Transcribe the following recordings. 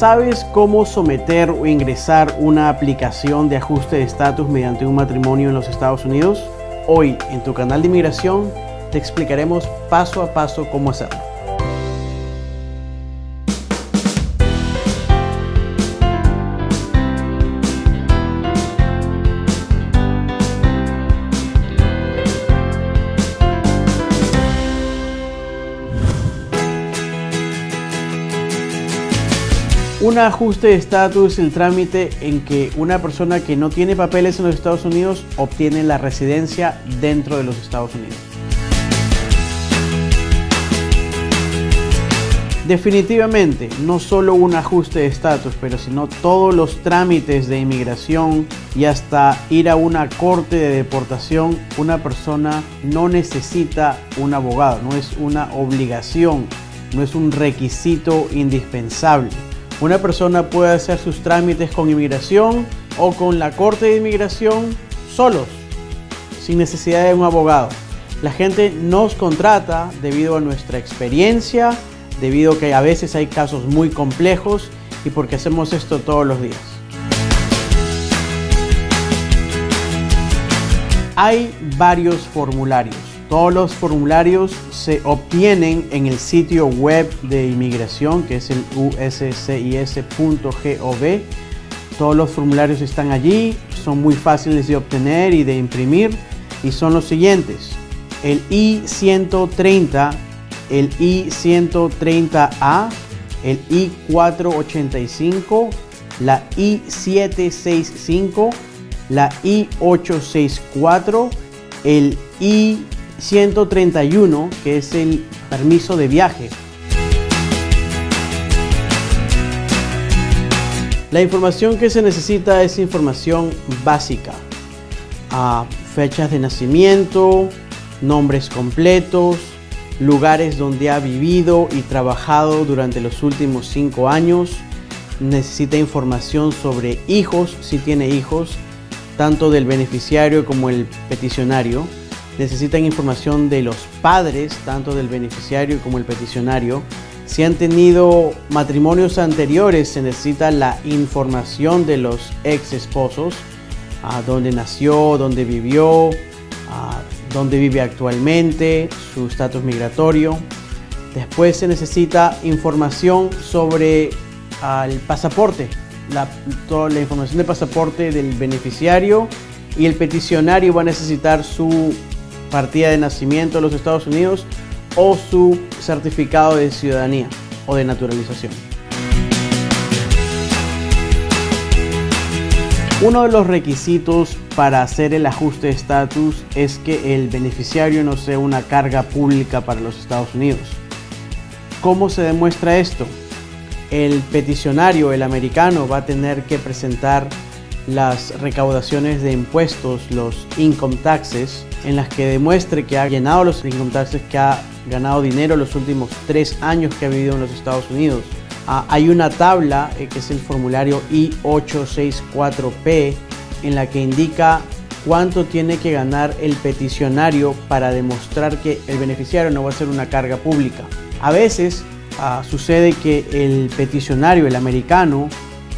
¿Sabes cómo someter o ingresar una aplicación de ajuste de estatus mediante un matrimonio en los Estados Unidos? Hoy en tu canal de inmigración te explicaremos paso a paso cómo hacerlo. Un ajuste de estatus es el trámite en que una persona que no tiene papeles en los Estados Unidos obtiene la residencia dentro de los Estados Unidos. Definitivamente, no solo un ajuste de estatus, pero sino todos los trámites de inmigración y hasta ir a una corte de deportación, una persona no necesita un abogado, no es una obligación, no es un requisito indispensable. Una persona puede hacer sus trámites con inmigración o con la corte de inmigración solos, sin necesidad de un abogado. La gente nos contrata debido a nuestra experiencia, debido a que a veces hay casos muy complejos y porque hacemos esto todos los días. Hay varios formularios. Todos los formularios se obtienen en el sitio web de inmigración que es el uscis.gov. Todos los formularios están allí, son muy fáciles de obtener y de imprimir y son los siguientes. El I-130, el I-130A, el I-485, la I-765, la I-864, el I 131, que es el permiso de viaje. La información que se necesita es información básica. fechas de nacimiento, nombres completos, lugares donde ha vivido y trabajado durante los últimos cinco años. Necesita información sobre hijos, si tiene hijos, tanto del beneficiario como el peticionario necesitan información de los padres, tanto del beneficiario como el peticionario. Si han tenido matrimonios anteriores, se necesita la información de los ex esposos, a dónde nació, dónde vivió, dónde vive actualmente, su estatus migratorio. Después se necesita información sobre el pasaporte, la, toda la información de pasaporte del beneficiario y el peticionario va a necesitar su partida de nacimiento de los Estados Unidos o su certificado de ciudadanía o de naturalización. Uno de los requisitos para hacer el ajuste de estatus es que el beneficiario no sea una carga pública para los Estados Unidos. ¿Cómo se demuestra esto? El peticionario, el americano, va a tener que presentar las recaudaciones de impuestos, los income taxes, en las que demuestre que ha llenado los income taxes, que ha ganado dinero los últimos tres años que ha vivido en los Estados Unidos. Ah, hay una tabla eh, que es el formulario I-864P en la que indica cuánto tiene que ganar el peticionario para demostrar que el beneficiario no va a ser una carga pública. A veces ah, sucede que el peticionario, el americano,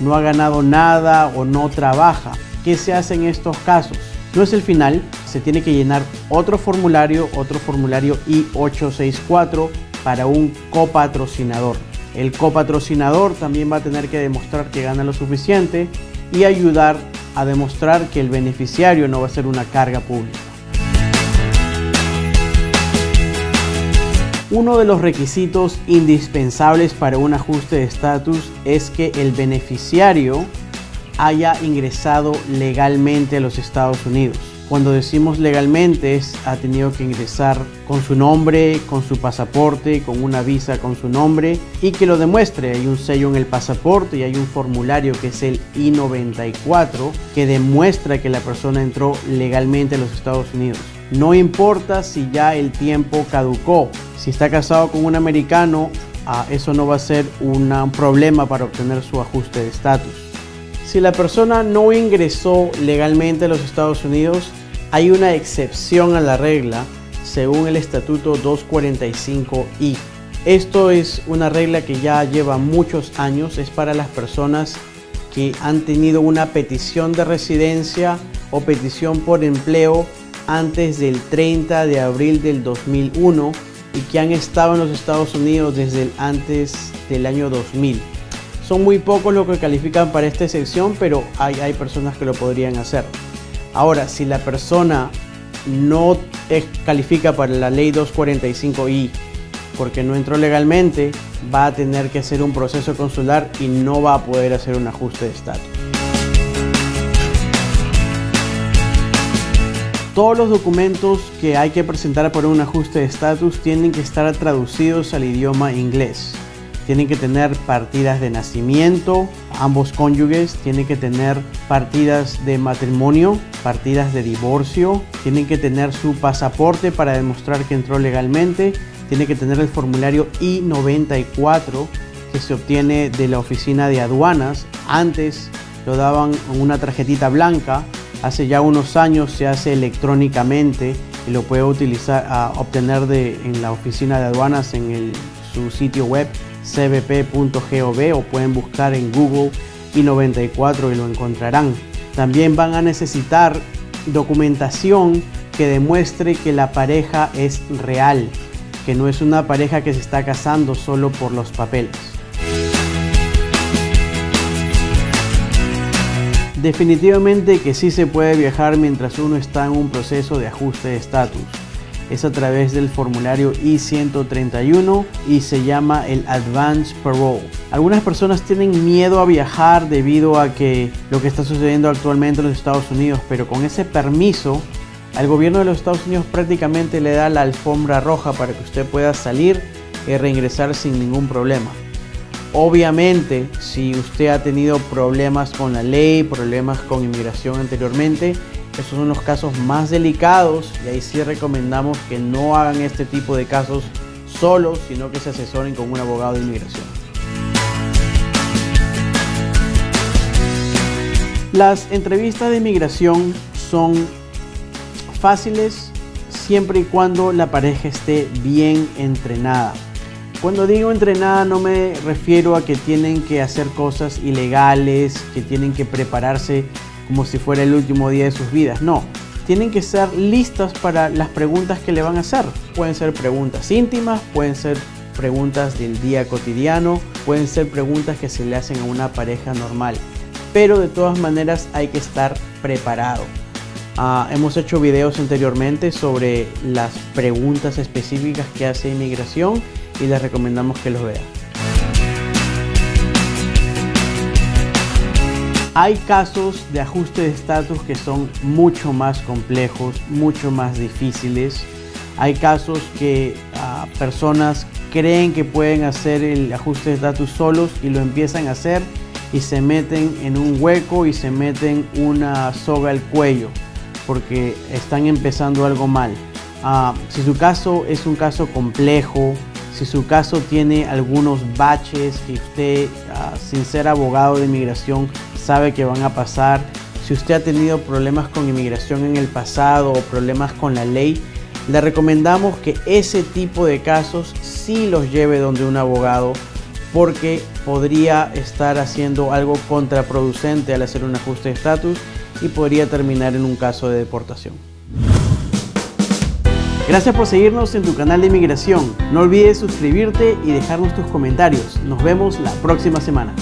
no ha ganado nada o no trabaja. ¿Qué se hace en estos casos? No es el final, se tiene que llenar otro formulario, otro formulario I-864 para un copatrocinador. El copatrocinador también va a tener que demostrar que gana lo suficiente y ayudar a demostrar que el beneficiario no va a ser una carga pública. Uno de los requisitos indispensables para un ajuste de estatus es que el beneficiario haya ingresado legalmente a los Estados Unidos. Cuando decimos legalmente es ha tenido que ingresar con su nombre, con su pasaporte, con una visa con su nombre y que lo demuestre. Hay un sello en el pasaporte y hay un formulario que es el I-94 que demuestra que la persona entró legalmente a los Estados Unidos. No importa si ya el tiempo caducó. Si está casado con un americano, ah, eso no va a ser un problema para obtener su ajuste de estatus. Si la persona no ingresó legalmente a los Estados Unidos, hay una excepción a la regla según el Estatuto 245I. Esto es una regla que ya lleva muchos años, es para las personas que han tenido una petición de residencia o petición por empleo antes del 30 de abril del 2001 y que han estado en los Estados Unidos desde antes del año 2000. Son muy pocos los que califican para esta excepción, pero hay, personas que lo podrían hacer. Ahora, si la persona no califica para la ley 245i porque no entró legalmente, va a tener que hacer un proceso consular y no va a poder hacer un ajuste de estatus. Todos los documentos que hay que presentar para un ajuste de estatus tienen que estar traducidos al idioma inglés. Tienen que tener partidas de nacimiento, ambos cónyuges, tienen que tener partidas de matrimonio, partidas de divorcio, tienen que tener su pasaporte para demostrar que entró legalmente, tiene que tener el formulario I-94 que se obtiene de la oficina de aduanas. Antes lo daban en una tarjetita blanca, hace ya unos años se hace electrónicamente y lo puede utilizar a obtener de, en la oficina de aduanas en su sitio web cbp.gov o pueden buscar en Google I94 y lo encontrarán. También van a necesitar documentación que demuestre que la pareja es real, que no es una pareja que se está casando solo por los papeles. Definitivamente que sí se puede viajar mientras uno está en un proceso de ajuste de estatus es a través del formulario I-131 y se llama el Advance Parole. Algunas personas tienen miedo a viajar debido a que lo que está sucediendo actualmente en los Estados Unidos, pero con ese permiso al gobierno de los Estados Unidos prácticamente le da la alfombra roja para que usted pueda salir y reingresar sin ningún problema. Obviamente, si usted ha tenido problemas con la ley, problemas con inmigración anteriormente, esos son los casos más delicados y ahí sí recomendamos que no hagan este tipo de casos solos, sino que se asesoren con un abogado de inmigración. Las entrevistas de inmigración son fáciles siempre y cuando la pareja esté bien entrenada. Cuando digo entrenada no me refiero a que tienen que hacer cosas ilegales, que tienen que prepararse como si fuera el último día de sus vidas. No, tienen que ser listas para las preguntas que le van a hacer. Pueden ser preguntas íntimas, pueden ser preguntas del día cotidiano, pueden ser preguntas que se le hacen a una pareja normal. Pero de todas maneras hay que estar preparado. Ah, hemos hecho videos anteriormente sobre las preguntas específicas que hace inmigración y les recomendamos que los vean. Hay casos de ajuste de estatus que son mucho más complejos, mucho más difíciles. Hay casos que ah, personas creen que pueden hacer el ajuste de estatus solos y lo empiezan a hacer y se meten en un hueco y se meten una soga al cuello porque están empezando algo mal. Ah, si su caso es un caso complejo, si su caso tiene algunos baches que usted, ah, sin ser abogado de inmigración, sabe que van a pasar. Si usted ha tenido problemas con inmigración en el pasado o problemas con la ley, le recomendamos que ese tipo de casos sí los lleve donde un abogado porque podría estar haciendo algo contraproducente al hacer un ajuste de estatus y podría terminar en un caso de deportación. Gracias por seguirnos en tu canal de inmigración. No olvides suscribirte y dejarnos tus comentarios. Nos vemos la próxima semana.